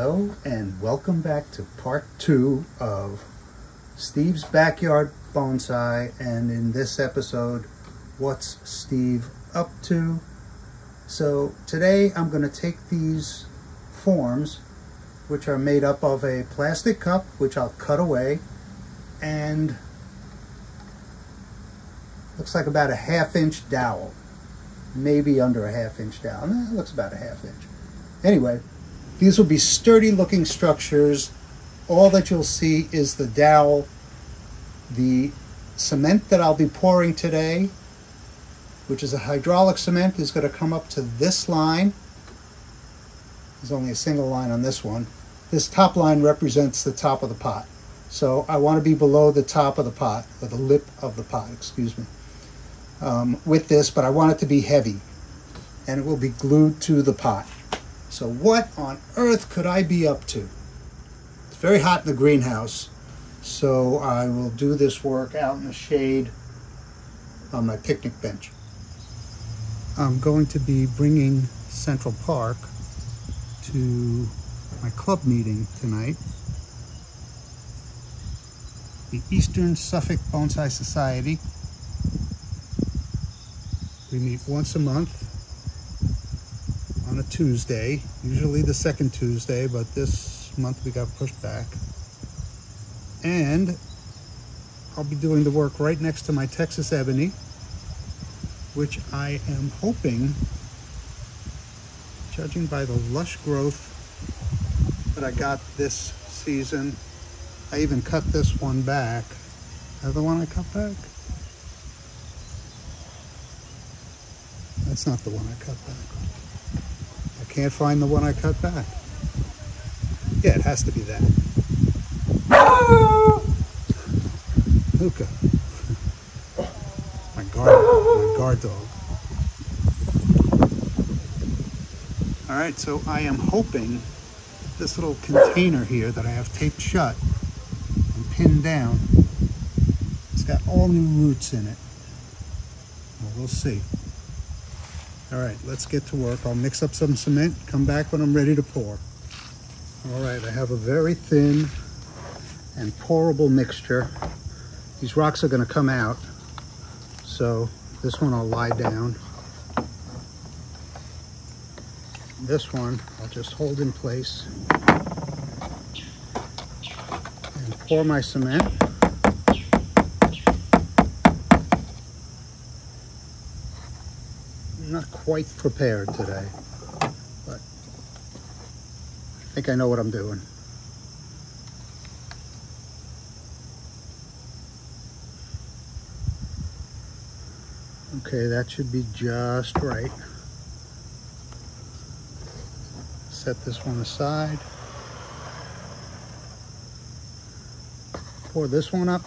Hello and welcome back to part two of Steve's Backyard Bonsai and in this episode, what's Steve up to? So today I'm going to take these forms which are made up of a plastic cup which I'll cut away and looks like about a half inch dowel maybe under a half inch dowel. It looks about a half inch. Anyway, these will be sturdy looking structures. All that you'll see is the dowel, the cement that I'll be pouring today, which is a hydraulic cement, is going to come up to this line. There's only a single line on this one. This top line represents the top of the pot. So I want to be below the top of the pot, or the lip of the pot, excuse me, um, with this, but I want it to be heavy. And it will be glued to the pot. So what on earth could I be up to? It's very hot in the greenhouse, so I will do this work out in the shade on my picnic bench. I'm going to be bringing Central Park to my club meeting tonight. The Eastern Suffolk Bonsai Society. We meet once a month a Tuesday, usually the second Tuesday, but this month we got pushed back. And I'll be doing the work right next to my Texas Ebony, which I am hoping, judging by the lush growth that I got this season, I even cut this one back. The one I cut back? That's not the one I cut back. Can't find the one I cut back. Yeah, it has to be that. Luca. my guard, my guard dog. All right, so I am hoping this little container here that I have taped shut and pinned down, it's got all new roots in it. Well, we'll see. All right, let's get to work. I'll mix up some cement, come back when I'm ready to pour. All right, I have a very thin and pourable mixture. These rocks are gonna come out. So this one I'll lie down. This one I'll just hold in place and pour my cement. Not quite prepared today, but I think I know what I'm doing. Okay, that should be just right. Set this one aside. Pour this one up.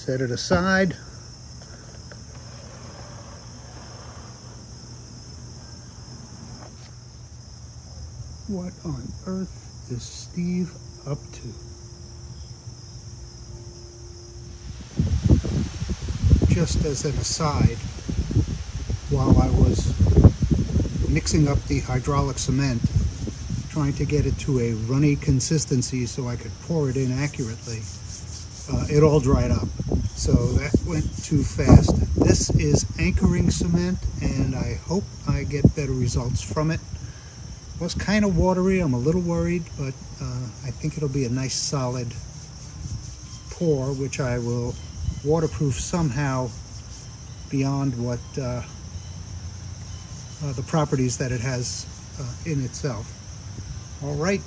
Set it aside. What on earth is Steve up to? Just as an aside, while I was mixing up the hydraulic cement, trying to get it to a runny consistency so I could pour it in accurately, uh, it all dried up. So that went too fast. This is anchoring cement and I hope I get better results from it. It was kind of watery, I'm a little worried, but uh, I think it'll be a nice solid pour, which I will waterproof somehow beyond what uh, uh, the properties that it has uh, in itself. All right,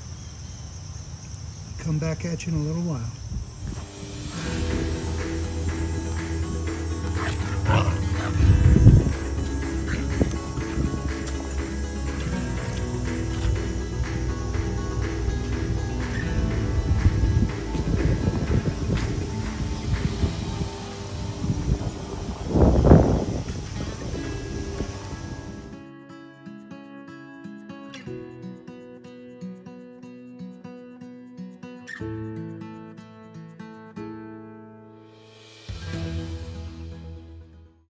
come back at you in a little while. Bye.